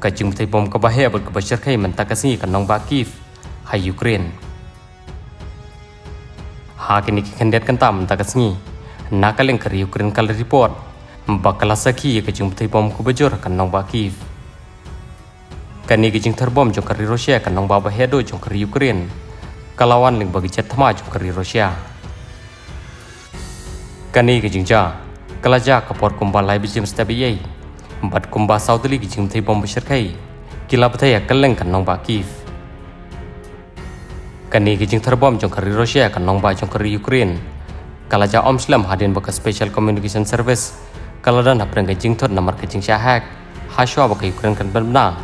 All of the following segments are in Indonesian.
ka jing bom ka ba he bot ka ba man ta ka si ka nong ba kif ha ukraine. Ha ke ni ki khandet kan ta ka si na ka ka kal report. Ba kala sakhi ka jing thai bom ku ba jor ka nong ba kif ka ni jing jong ka ri russia ka nong ba ba do jong ka ukraine. Kalawan ling bagi chat thama jong ka ri russia. Kani ki jing ja kala ja ka por lai bat kumba saudli ki jim thei bom bishar khai kila bthaya kaleng kan nong ba kif kani ki jing thar bom jong khari russia kan nong ba jong khari ukraine. Kala ja om slam hadin ba special communication service. Kala dan apreng ka jing thot namar ka jing sha hak ukraine kan ban na.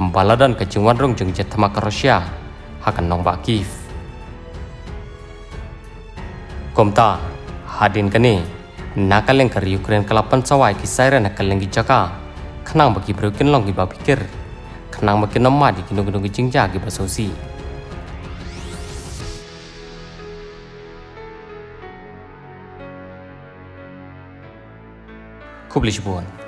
Baladan ka jing wan rong jong jet thama ka russia. Kan nong ba komta hadin kani nakaleng ka Ukraine kalapan sawai ki saira nakaleng ki jaka khanang baki broken long ki pikir. Khanang baki namma di kino kino ki jingja ki ba sosi. Kublish buon.